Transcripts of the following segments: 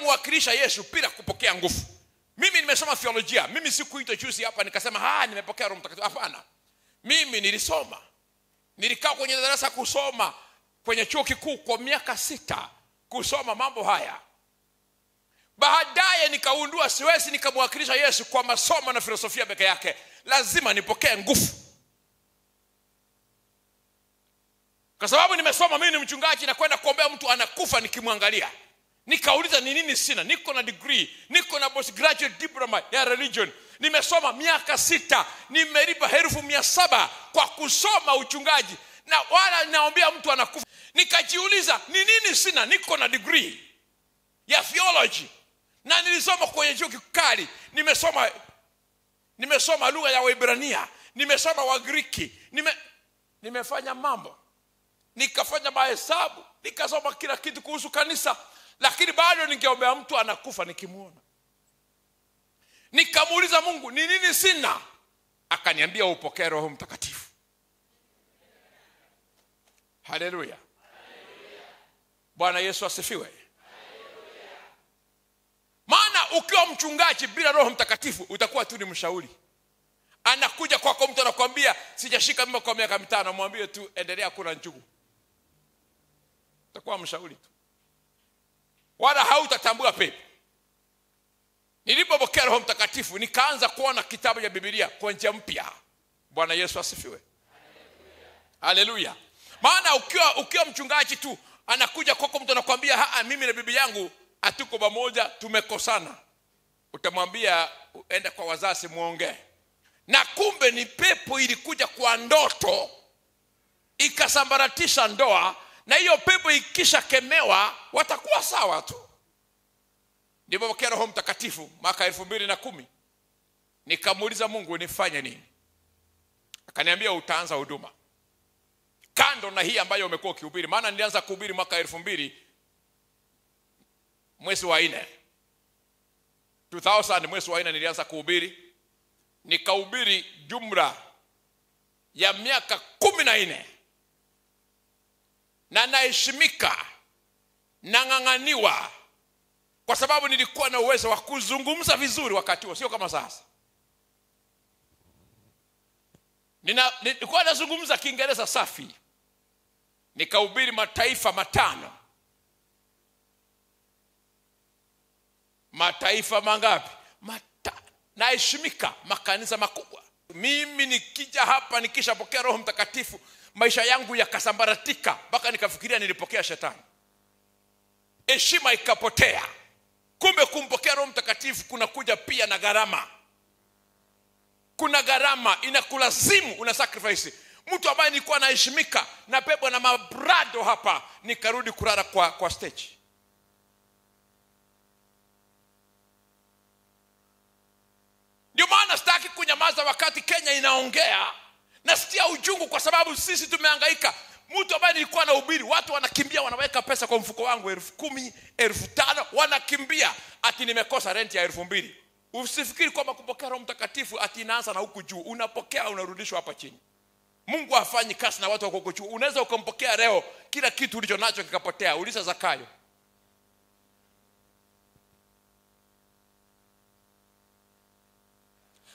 nikamwakilisha yesu bila kupokea nguvu. Mimi nimesoma theolojia. Mimi sikuitwa juzi hapa nikasema "Ah, nimepokea roho mtakatifu. Hapana. Mimi nilisoma. Nilikaa kwenye darasa kusoma kwenye chuo kikuu kwa miaka sita kusoma mambo haya. Baadaye nikaundua siwezi nikamwakilisha yesu kwa masomo na filosofia peke yake. Lazima nipokee nguvu. Kwa sababu nimesoma mimi ni mchungaji na kwenda kuombea mtu anakufa nikimwangalia nikauliza ni nini sina? Niko na degree niko na postgraduate diploma ya religion. Nimesoma miaka sita nimelipa herufu mia saba kwa kusoma uchungaji. Na wala naombea mtu anakufa. Nikajiuliza ni nini sina? Niko na degree ya theology. Na nilisoma kwenye chuo kikali. Nimesoma nimesoma lugha ya waibrania nimesoma wagiriki. Nime, nimefanya mambo. Nikafanya mahesabu. Nikasoma kila kitu kuhusu kanisa lakini bado ningeombea mtu anakufa nikimwona nikamuuliza mungu ni nini sina? Akaniambia upokee roho mtakatifu. Haleluya. Bwana yesu asifiwe. Maana ukiwa mchungaji bila roho mtakatifu utakuwa tu ni mshauri. Anakuja kwako mtu anakwambia sijashika mimba kwa miaka mitano mwambie tu endelea kuna njugu. Utakuwa mshauri tu pepo nilipopokea roho mtakatifu nikaanza kuona kitabu cha bibilia kwa njia mpya. Bwana yesu asifiwe. Haleluya. Maana ukiwa ukiwa mchungaji tu anakuja kwako mtu anakwambia mimi na bibi yangu hatuko pamoja tumekosana. Utamwambia enda kwa wazazi muongee. Na kumbe ni pepo ilikuja kwa ndoto ikasambaratisha ndoa na hiyo pepo ikishakemewa watakuwa sawa tu nilipopokea roho mtakatifu mwaka elfu mbili na kumi. Nikamuuliza mungu nifanye nini? Akaniambia utaanza huduma. Kando na hii ambayo umekuwa ukihubiri maana nilianza kuhubiri mwaka elfu mbili mwezi wa nne. 2000 mwezi wa nne nilianza kuhubiri. Nikahubiri jumla ya miaka kumi na nne. Na naheshimika nang'ang'aniwa kwa sababu nilikuwa na uwezo wa kuzungumza vizuri wakati huo sio kama sasa. Nina, nilikuwa nazungumza kiingereza safi. Nikahubiri mataifa matano. Mataifa mangapi? Mata, naheshimika makanisa makubwa. Mimi nikija hapa nikishapokea roho mtakatifu maisha yangu yakasambaratika mpaka nikafikiria nilipokea shetani. Heshima ikapotea kumbe kumpokea roho mtakatifu kuna kuja pia na gharama. Kuna gharama inakulazimu una sacrifice. Mtu ambaye nilikuwa naheshimika na pepo na mabrado hapa nikarudi kulala kwa, kwa stage. Ndio maana sitaki kunyamaza wakati kenya inaongea. Nasikia ujungu kwa sababu sisi tumehangaika mtu ambaye nilikuwa na ubiri watu wanakimbia wanaweka pesa kwa mfuko wangu elfu kumi elfu tano wanakimbia ati nimekosa renti ya elfu mbili. Usifikiri kwamba kupokea roho mtakatifu ati inaanza na huku juu. Unapokea unarudishwa hapa chini. Mungu hafanyi kazi na watu wako huku juu. Unaweza ukampokea leo kila kitu ulicho nacho kikapotea. Uliza zakayo.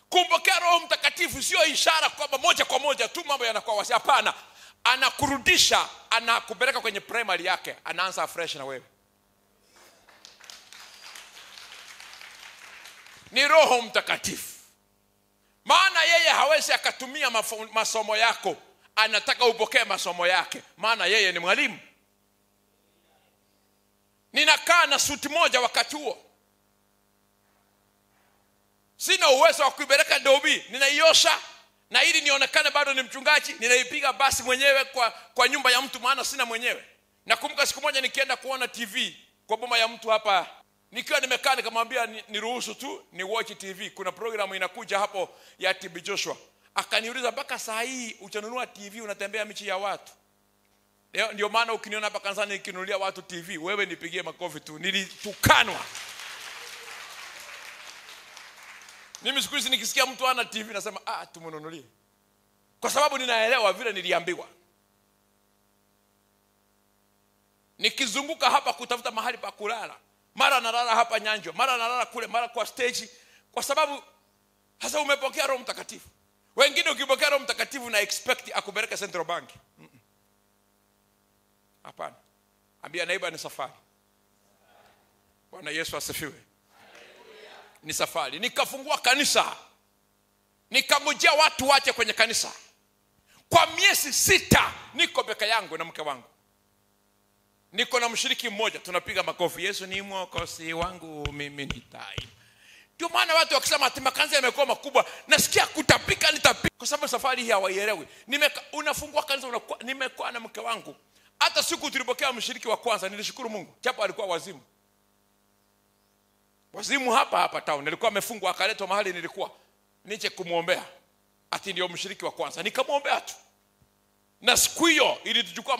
Kumpokea roho mtakatifu sio ishara kwamba moja kwa moja tu mambo yanakuwa wasi hapana anakurudisha anakupeleka kwenye primary yake anaanza fresh na wewe. Ni roho mtakatifu. Maana yeye hawezi akatumia masomo yako. Anataka upokee masomo yake. Maana yeye ni mwalimu. Ninakaa na suti moja wakati huo. Sina uwezo wa kuipeleka dobi ninaiosha na ili nionekane bado ni mchungaji ninaipiga basi mwenyewe kwa, kwa nyumba ya mtu maana sina mwenyewe. Nakumbuka siku moja nikienda kuona tv kwa boma ya mtu hapa nikiwa nimekaa nikamwambia ni- niruhusu tu ni watch tv kuna programu inakuja hapo ya tb joshua. Akaniuliza mpaka saa hii uchanunua tv unatembea michi ya watu? Ndio maana ukiniona hapa kanisani nikinunulia watu tv wewe nipigie makofi tu. Nilitukanwa mimi siku hizi nikisikia mtu ana tv nasema ah, tumnunulie kwa sababu ninaelewa vile niliambiwa. Nikizunguka hapa kutafuta mahali pa kulala mara nalala hapa nyanjo mara nalala kule mara kwa stage kwa sababu hasa umepokea roho mtakatifu. Wengine ukipokea roho mtakatifu na expect akupeleke central bank. Hapana. Ambia naiba ni safari. Bwana yesu asifiwe ni safari. Nikafungua kanisa. Nikamujia watu wache kwenye kanisa. Kwa miezi sita niko peke yangu na mke wangu. Niko na mshiriki mmoja tunapiga makofi. Yesu ni mwokosi wangu mimi nitai ndio maana watu wakisema ati makanisa yamekuwa makubwa nasikia kutapika nitapika. Kwa sababu safari hii hawaielewi. Unafungua kanisa nimekuwa na mke wangu. Hata siku tulipokea mshiriki wa kwanza nilishukuru mungu. Japo alikuwa wazimu wazimu hapa hapa town. Nilikuwa amefungwa akaletwa mahali nilikuwa. Nije kumwombea. Ati ndio mshiriki wa kwanza. Nikamwombea tu. Na siku hiyo ilituchukua